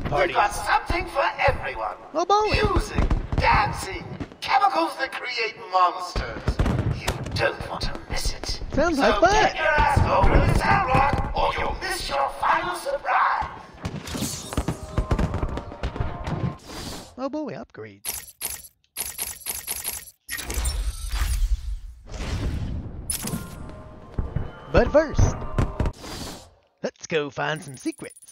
love We've got something for everyone. Oh boy. Music, dancing, chemicals that create monsters. You don't want to miss it. Sounds so like fun. get your ass over to the Rock, or you'll miss your final surprise. Oh boy, upgrades. But first, let's go find some secrets.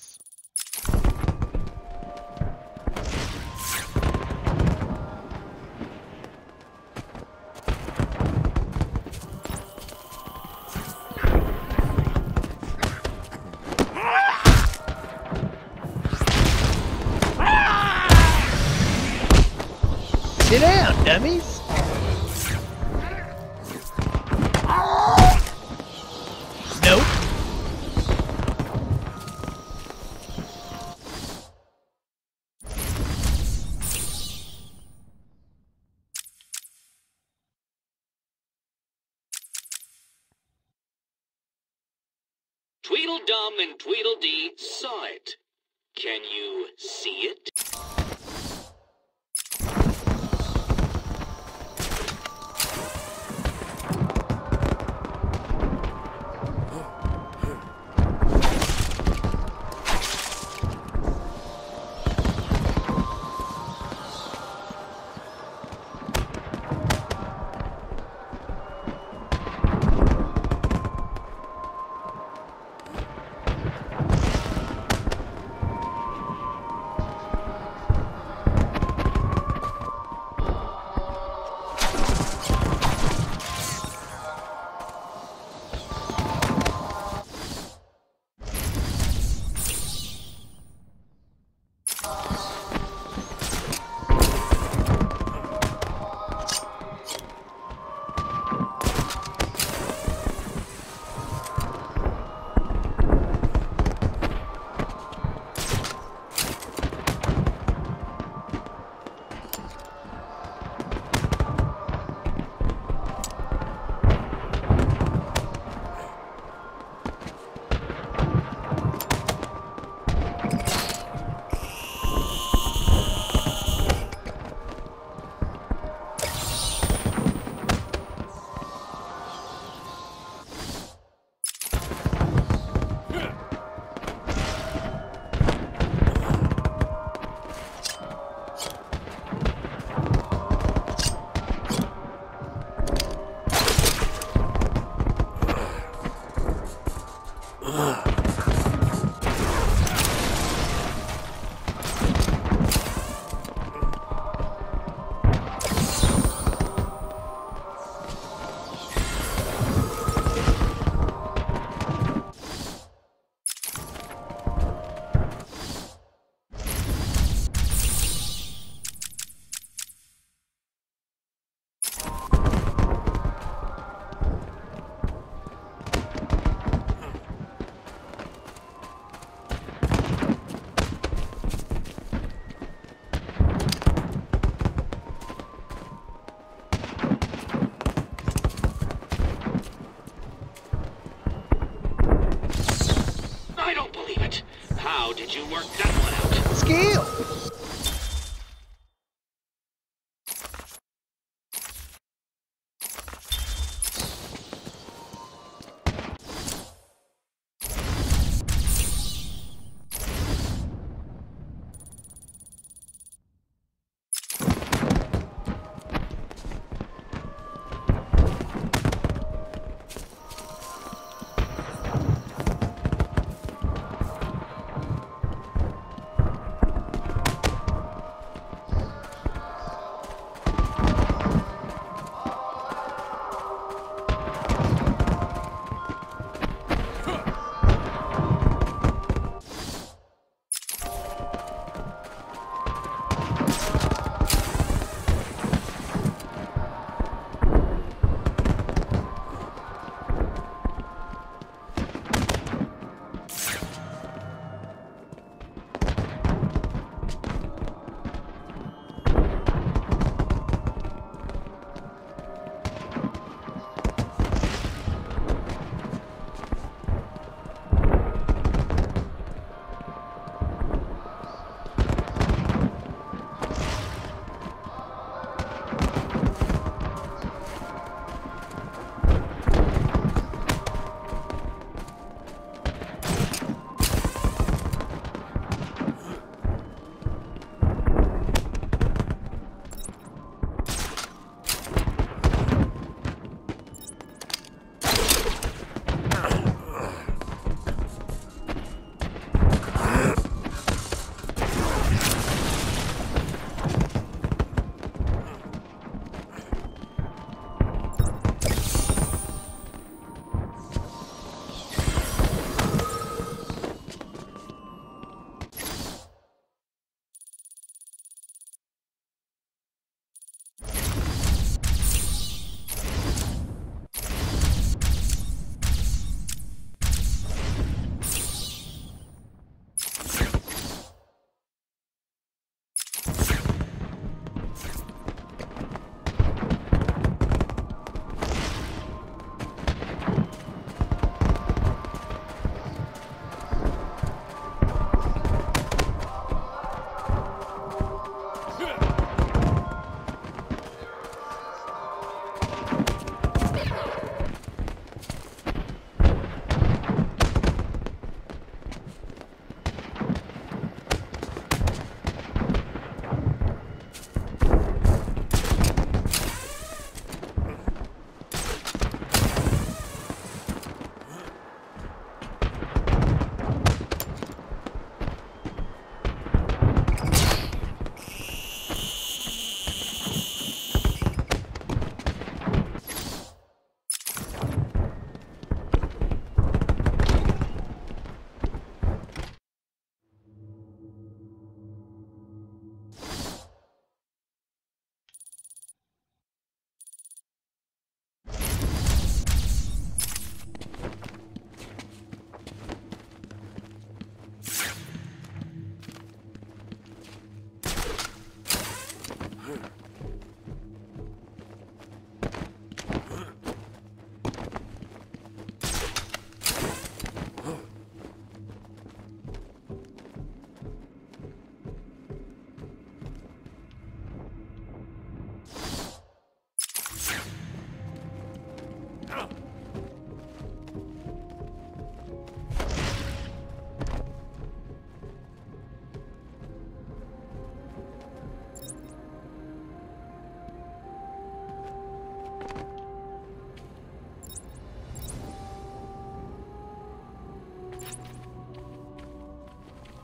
And Tweedledee saw it. Can you see it?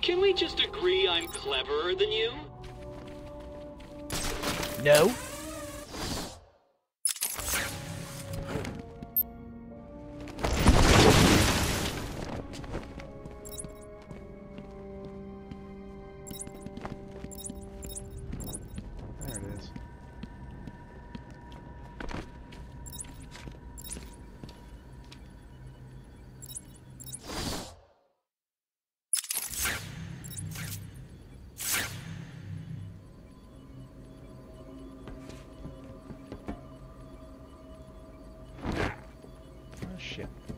Can we just agree I'm cleverer than you? No? вообще.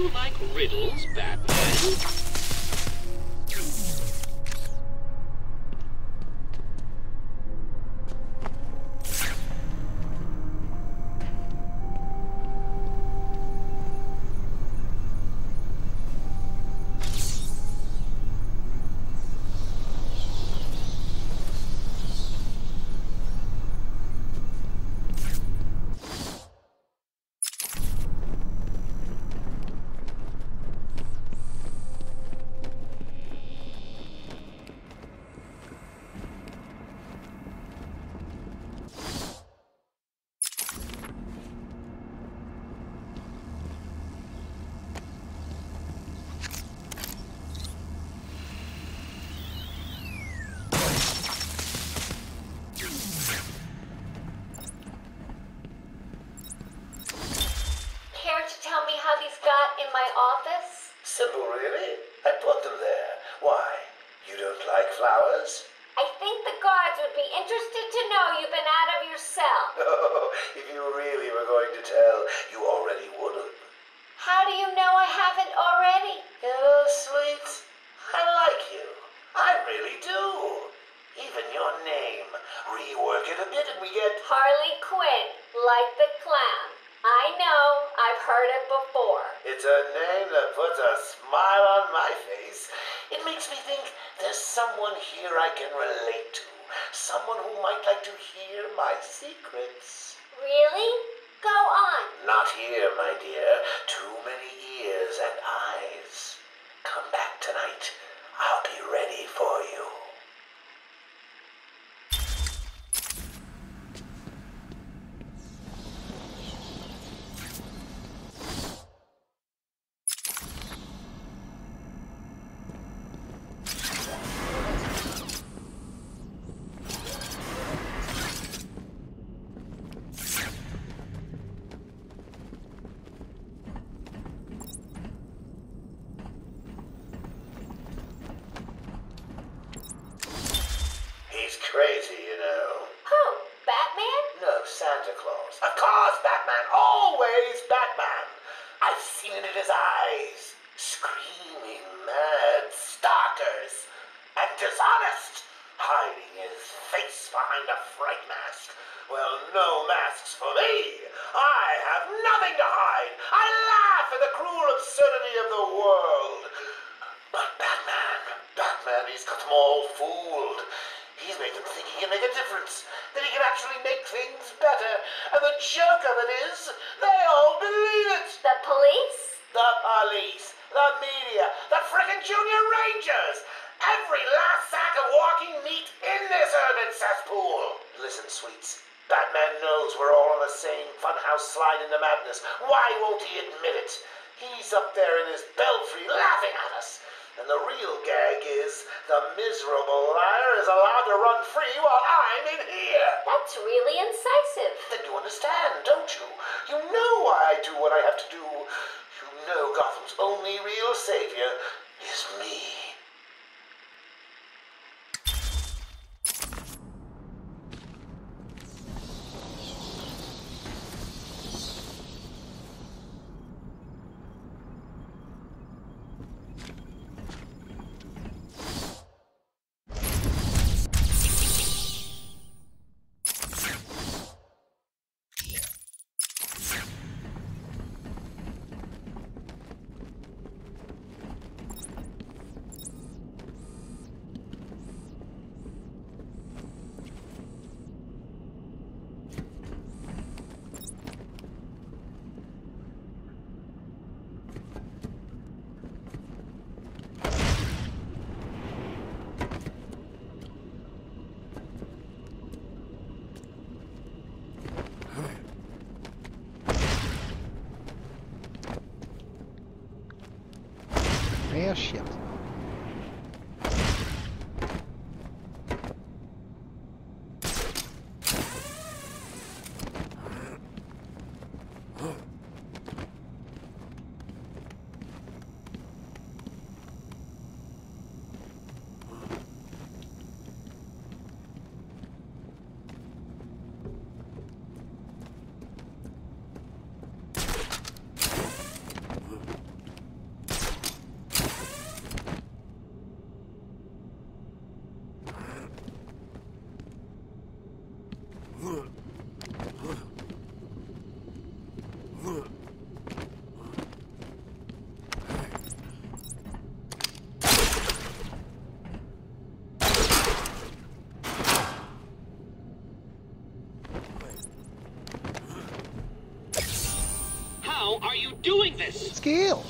you like riddles, Batman? honest. Hiding his face behind a fright mask. Well, no masks for me. I have nothing to hide. I laugh at the cruel absurdity of the world. But Batman, Batman, he's got them all fooled. He's made them think he can make a difference, that he can actually make things better. And the joke of it is, they all believe it. The police? The police, the media, the frickin' junior rangers. Every last of walking meat in this urban cesspool. Listen, sweets. Batman knows we're all on the same funhouse slide into madness. Why won't he admit it? He's up there in his belfry laughing at us. And the real gag is the miserable liar is allowed to run free while I'm in here. That's really incisive. Then you understand, don't you? You know why I do what I have to do. You know Gotham's only real savior is me. Are you doing this? Skill.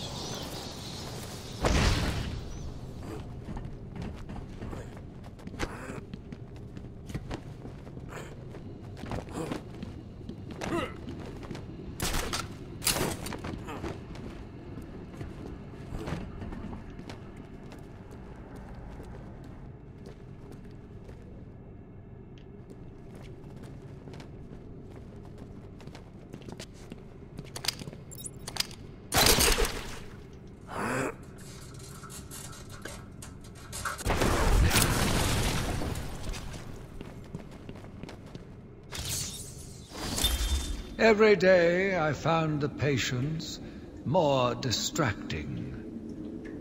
Every day I found the patients more distracting.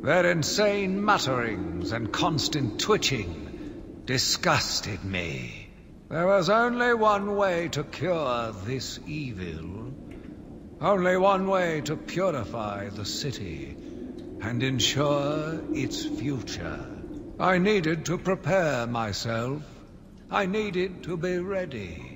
Their insane mutterings and constant twitching disgusted me. There was only one way to cure this evil. Only one way to purify the city and ensure its future. I needed to prepare myself. I needed to be ready.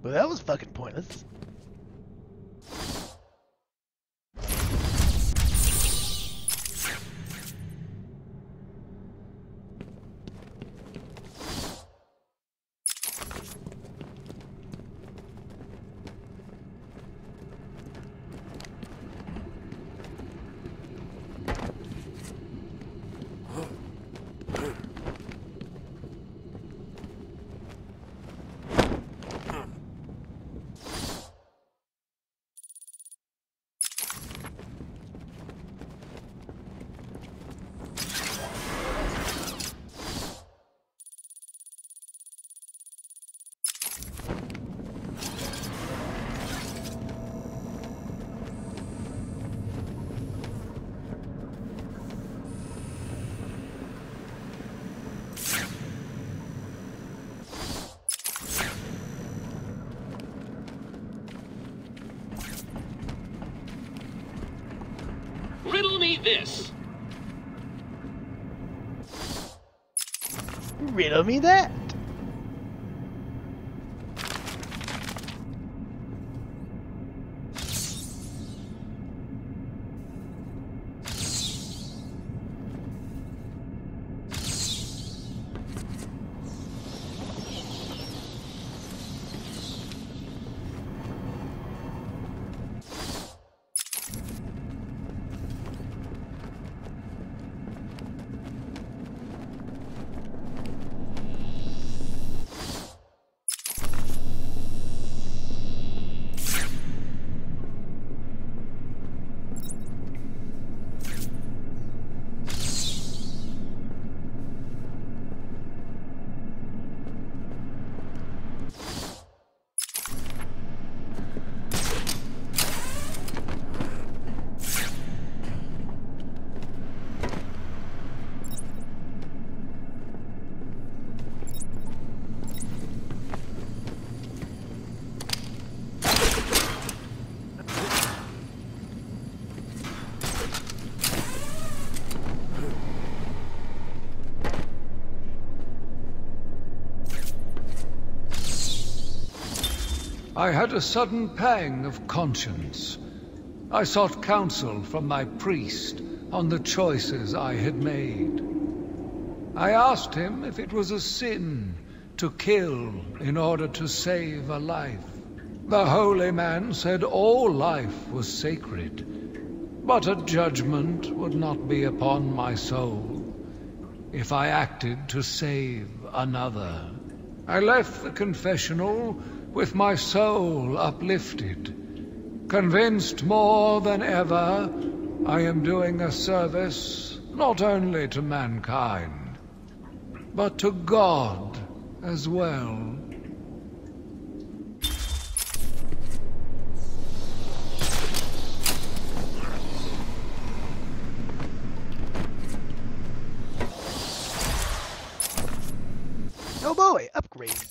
But that was fucking pointless. Riddle me this. Riddle me that. I had a sudden pang of conscience. I sought counsel from my priest on the choices I had made. I asked him if it was a sin to kill in order to save a life. The holy man said all life was sacred, but a judgment would not be upon my soul if I acted to save another. I left the confessional with my soul uplifted, convinced more than ever I am doing a service not only to mankind, but to God as well. Oh boy, upgrades.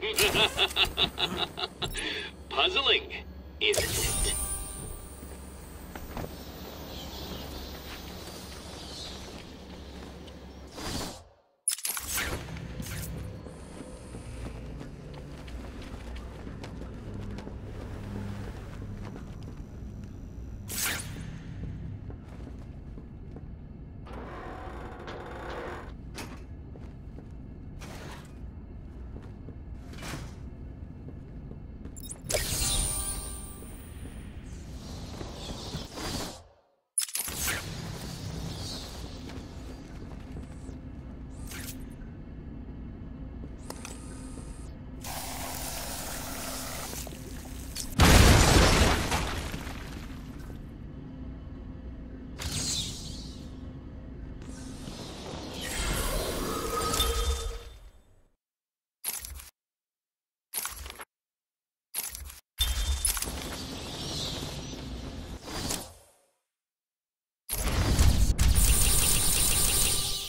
Puzzling, isn't it?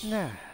Nice.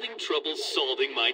Having trouble solving my...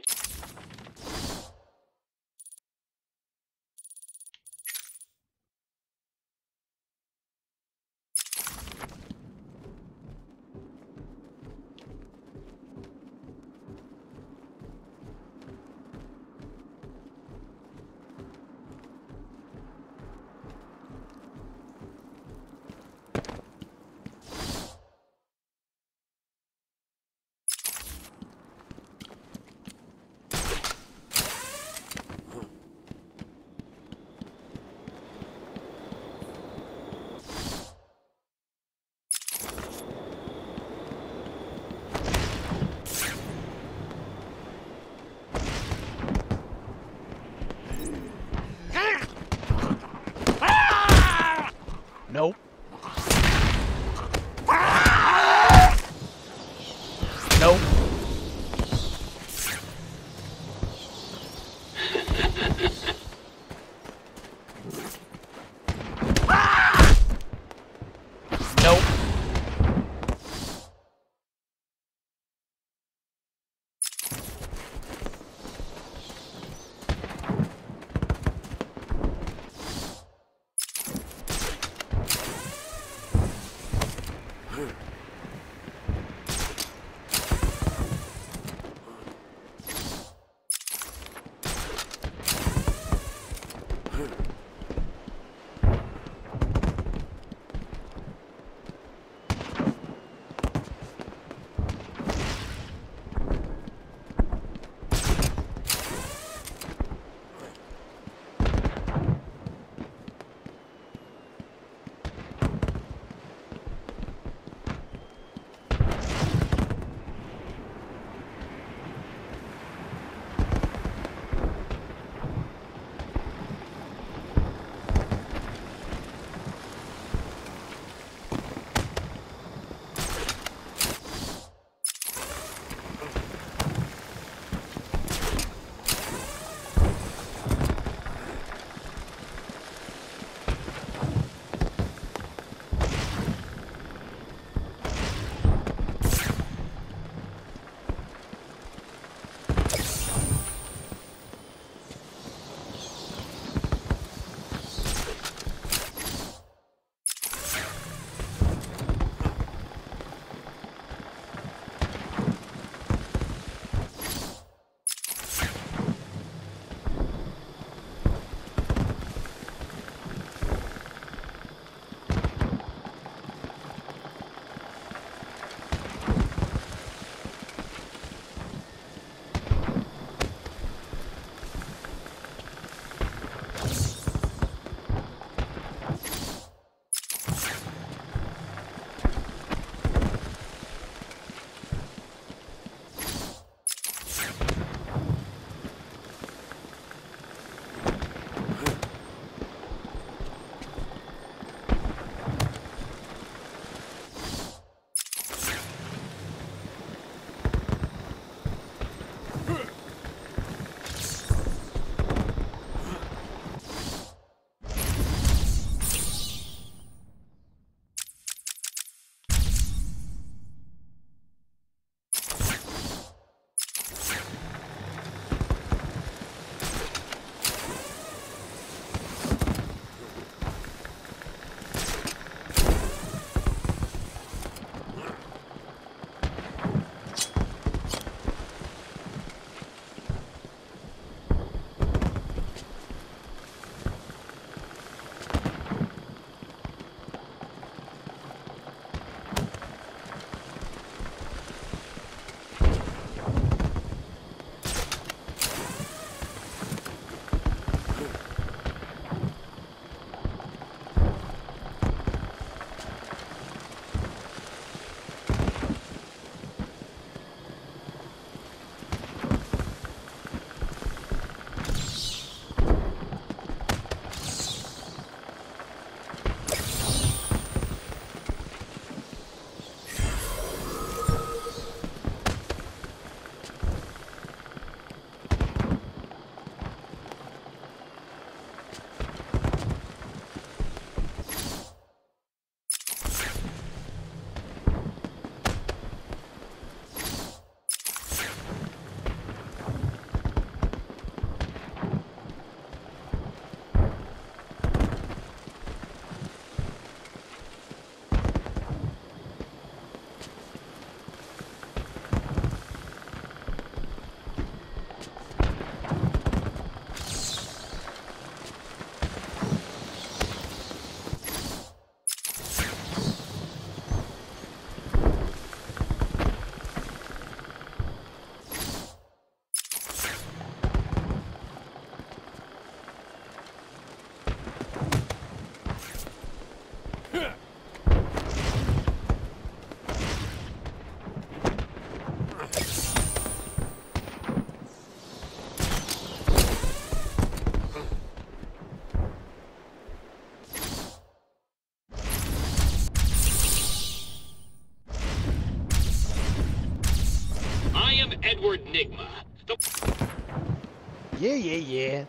Yeah, yeah, yeah.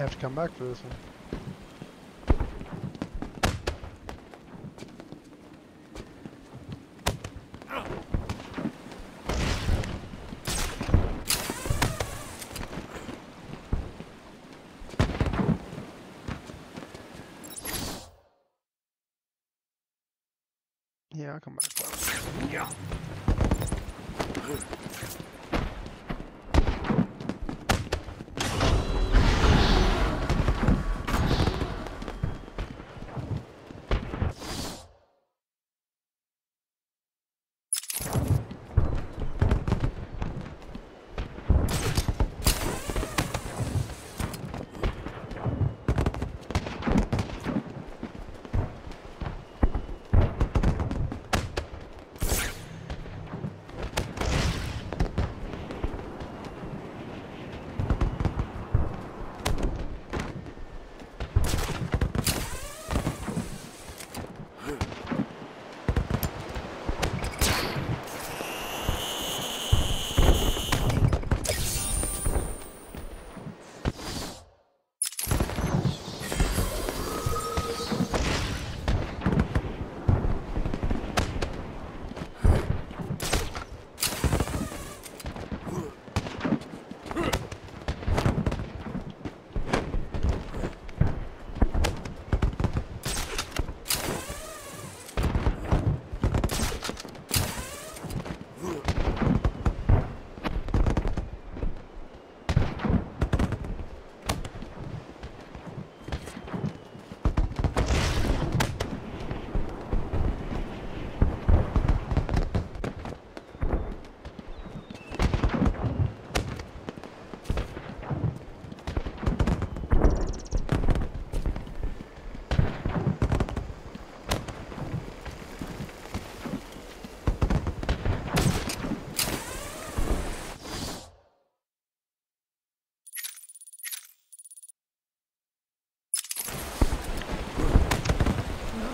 Have to come back for this one. Yeah, I'll come back for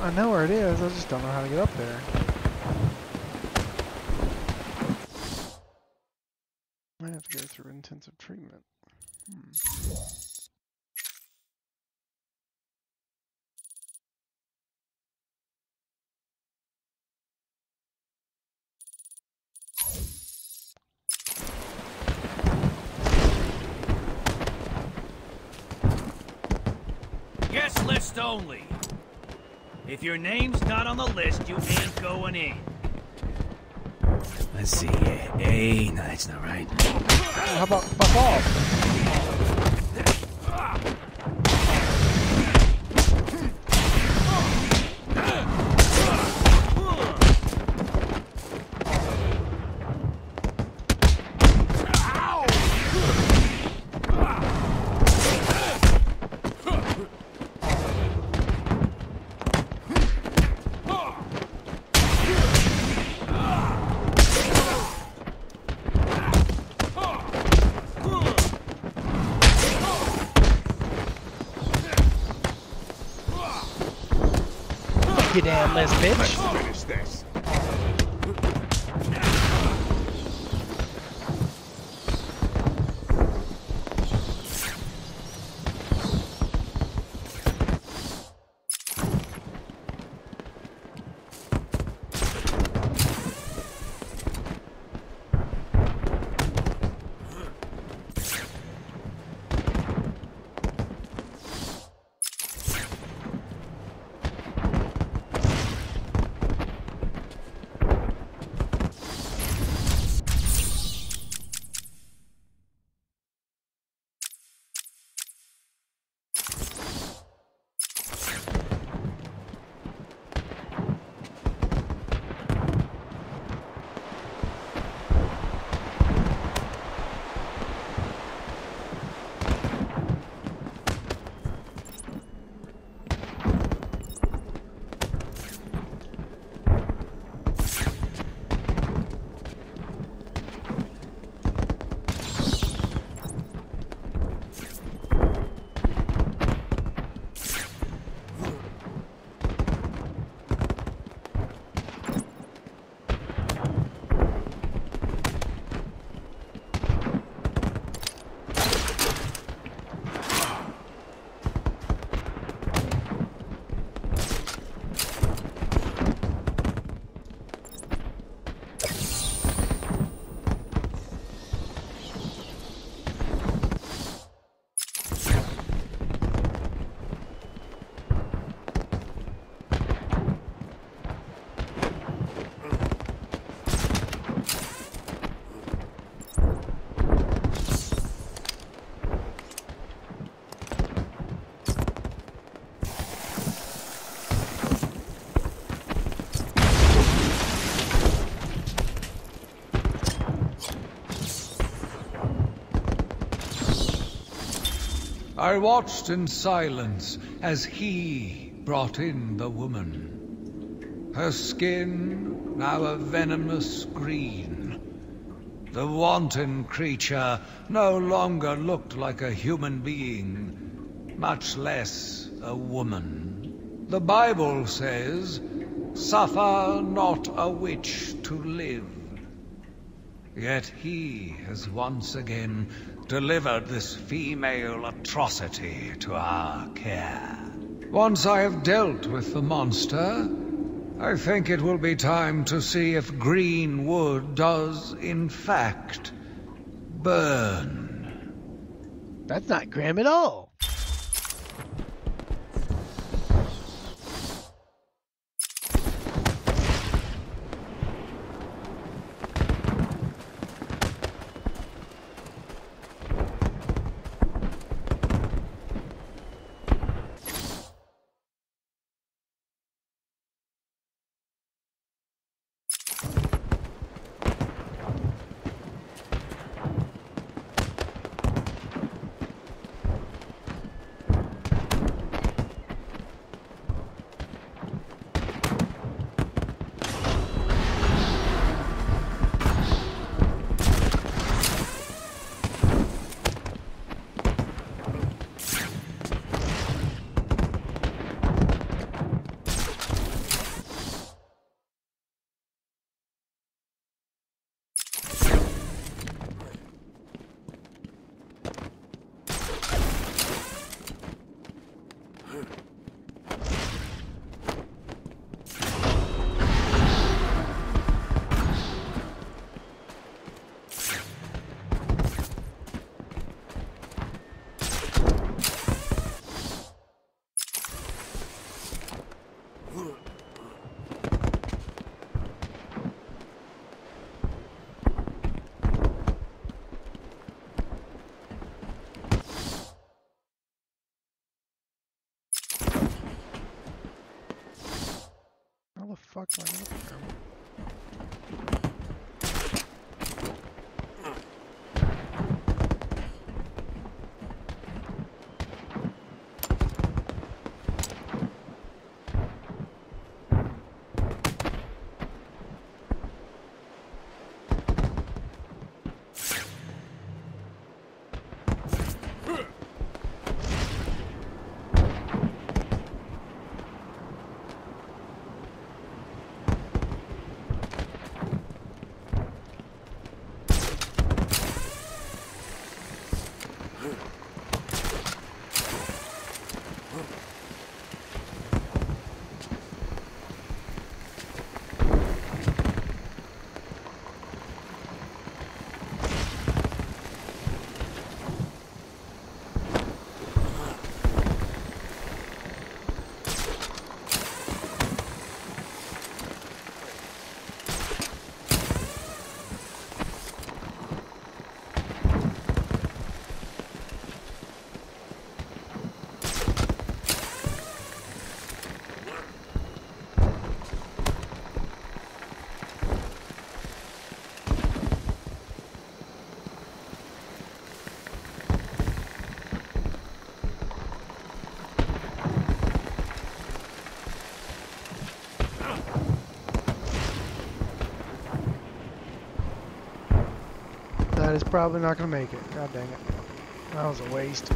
I know where it is, I just don't know how to get up there. Might have to go through intensive treatment. Hmm. Guest list only. If your name's not on the list, you ain't going in. Let's see. A. No, that's not right. How about fuck off? Bitch. I watched in silence as he brought in the woman. Her skin now a venomous green. The wanton creature no longer looked like a human being, much less a woman. The Bible says, Suffer not a witch to live. Yet he has once again delivered this female atrocity to our care. Once I have dealt with the monster, I think it will be time to see if green wood does, in fact, burn. That's not grim at all. Is probably not gonna make it. God dang it. That was a waste.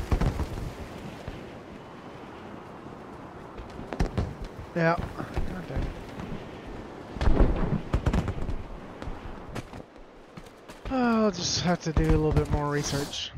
Yeah. God dang it. Oh, I'll just have to do a little bit more research.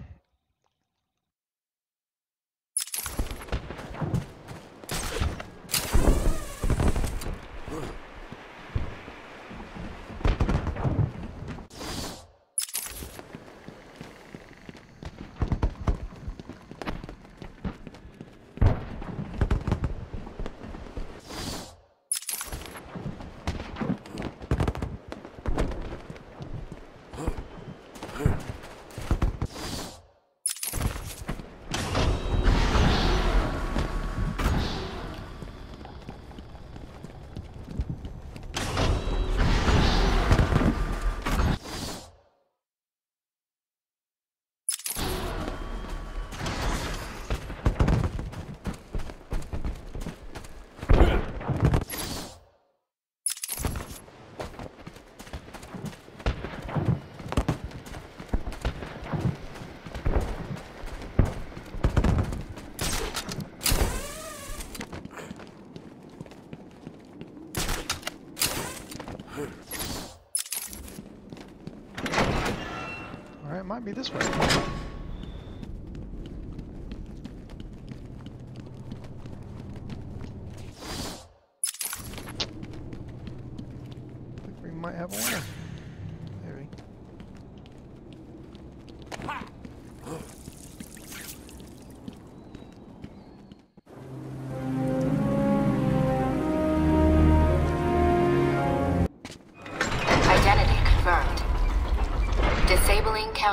Alright, it might be this way.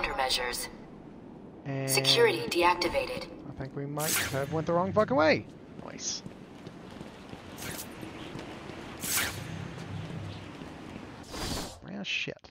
Countermeasures. And Security deactivated. I think we might have went the wrong fucking way. Nice. Ah, shit.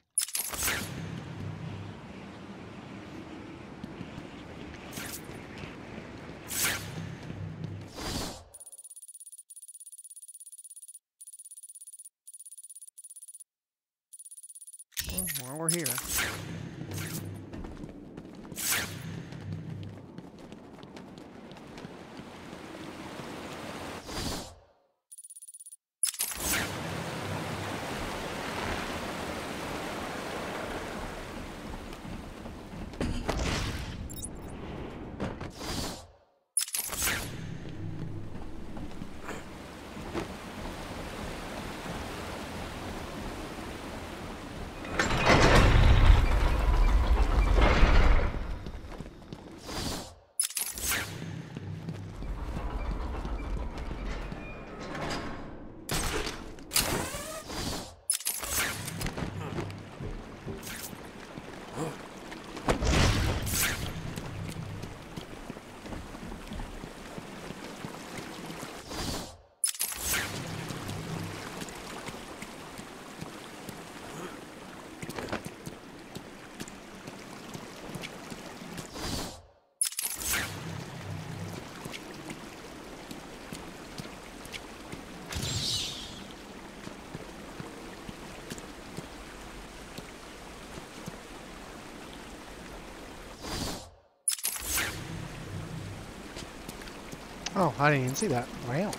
Oh, I didn't even see that. Wow.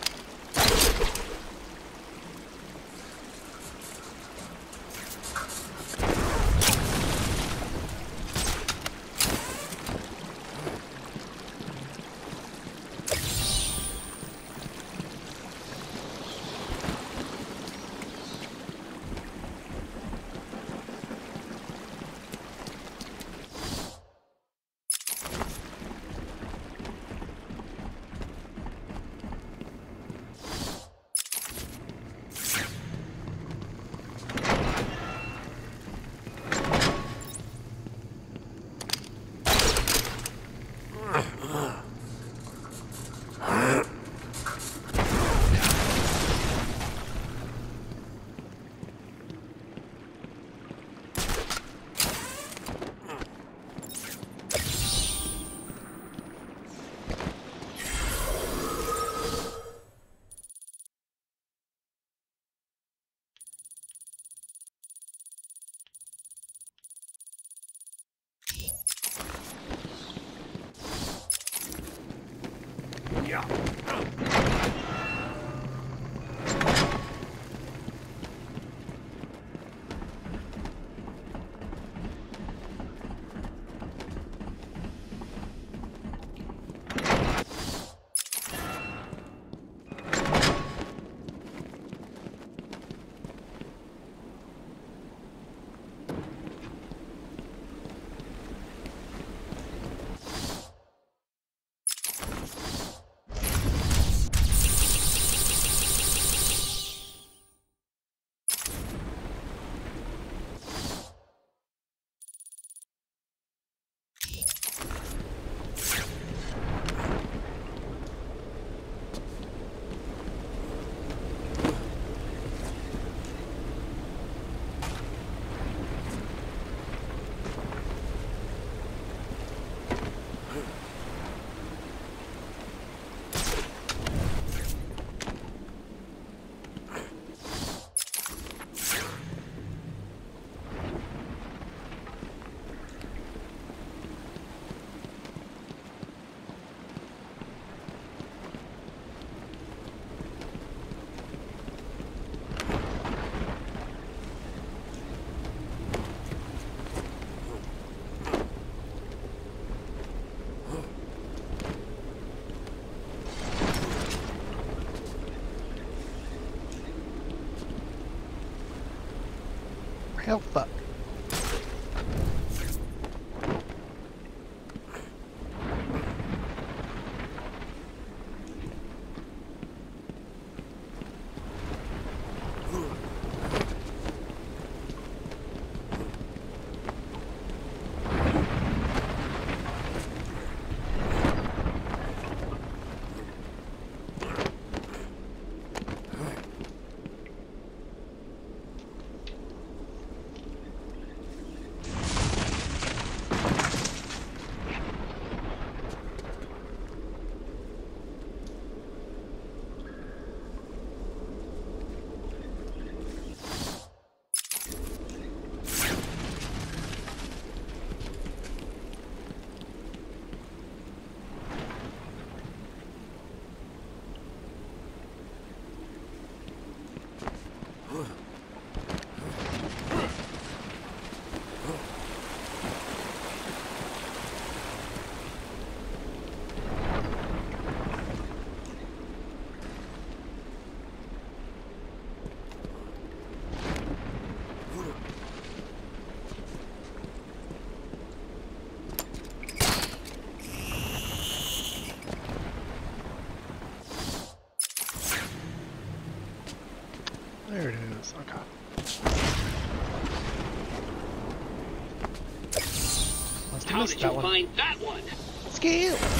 Hell fuck. There it is. Okay. Must have How missed did you that one. find that one? Skill!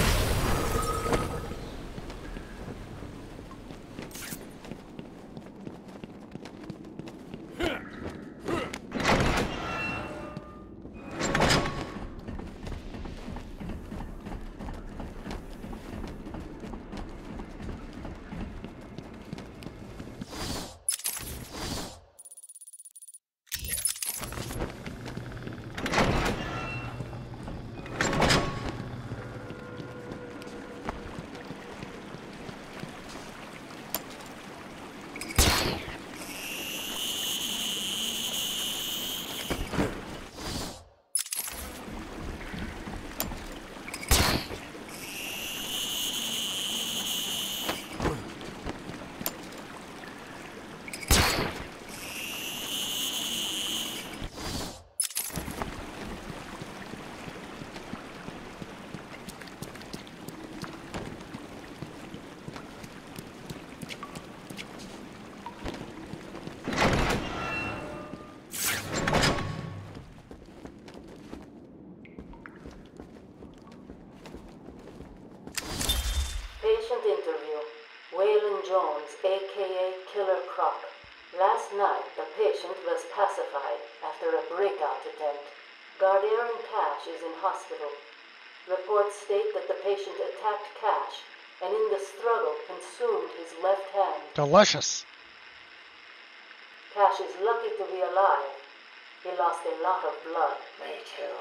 Reports state that the patient attacked Cash and in the struggle consumed his left hand. Delicious. Cash is lucky to be alive. He lost a lot of blood. Me too.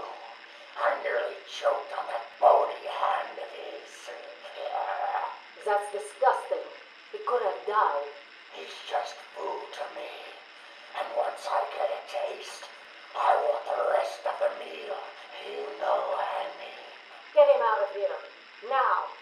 I nearly choked on that bony hand of his. That's disgusting. He could have died. He's just him out of here. Now.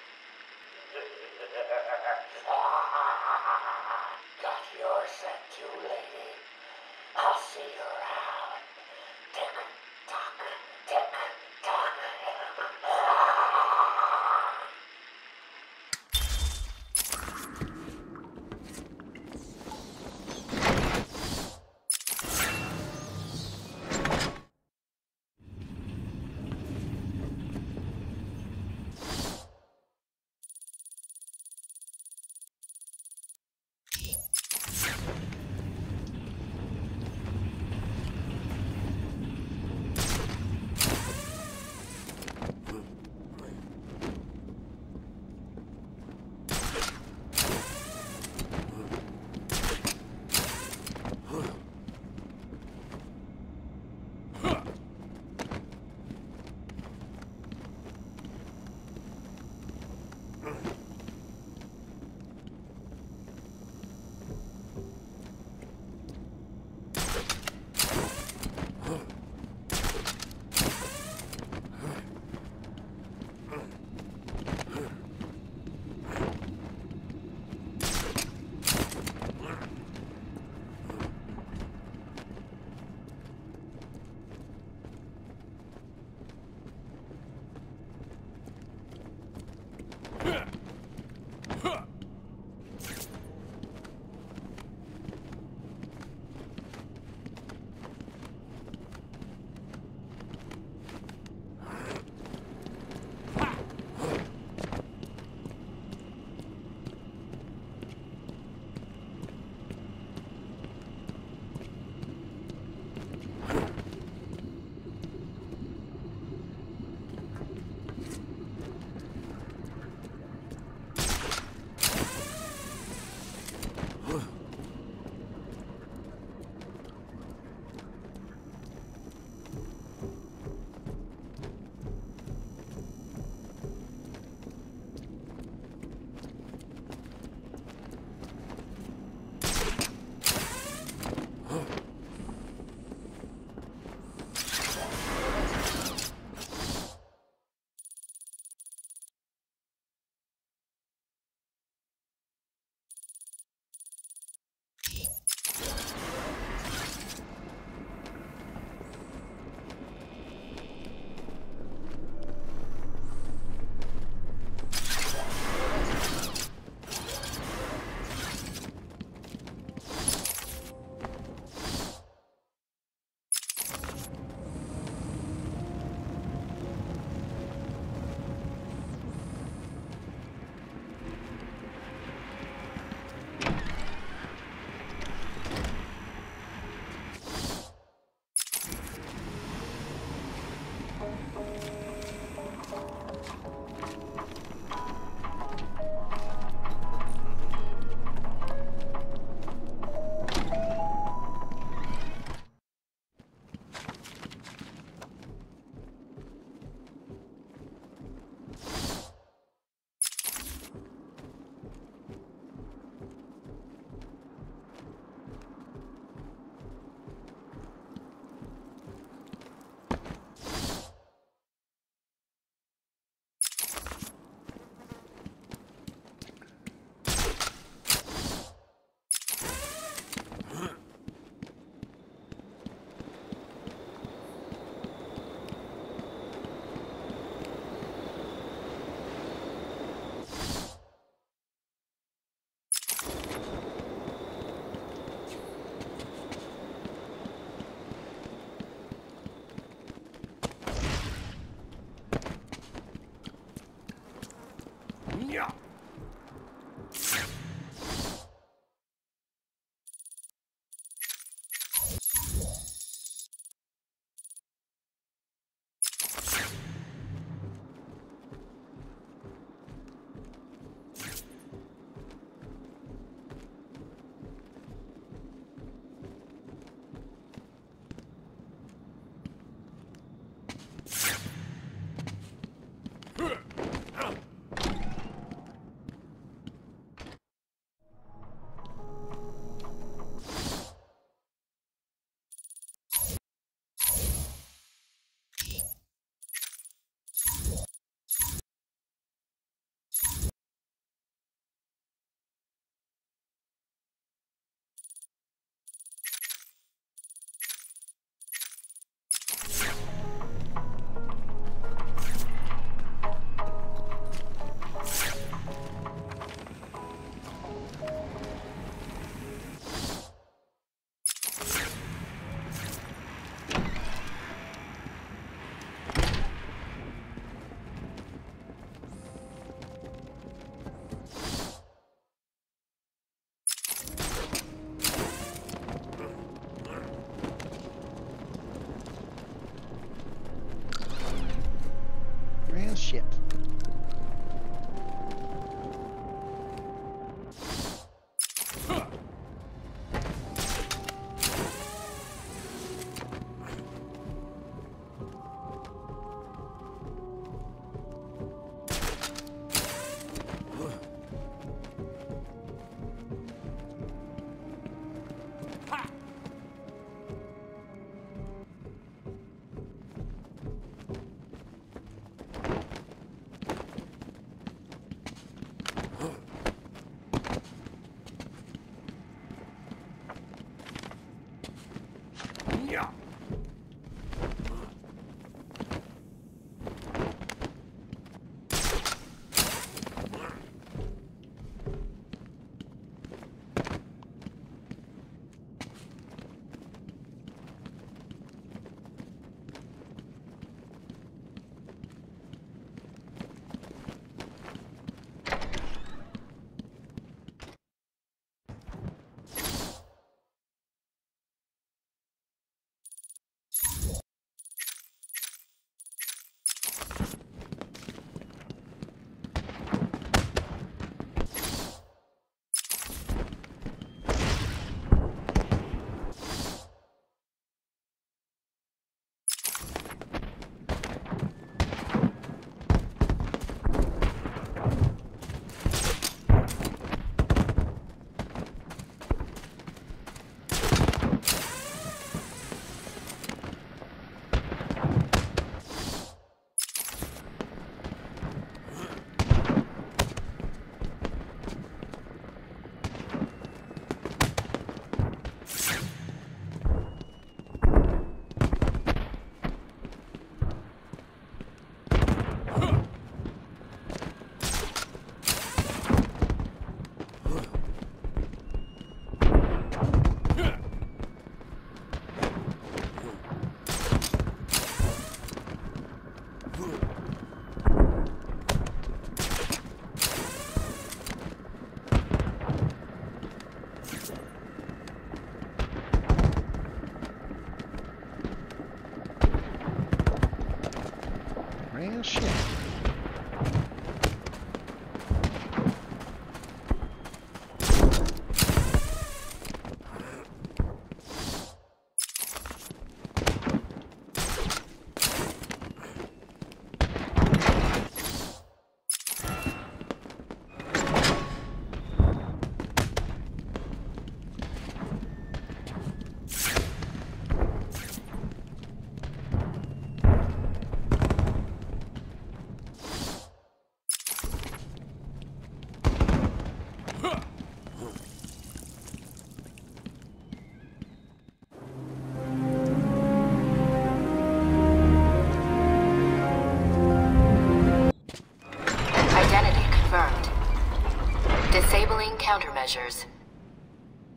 Countermeasures.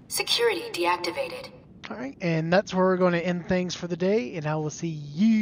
Security deactivated. Alright, and that's where we're going to end things for the day, and I will see you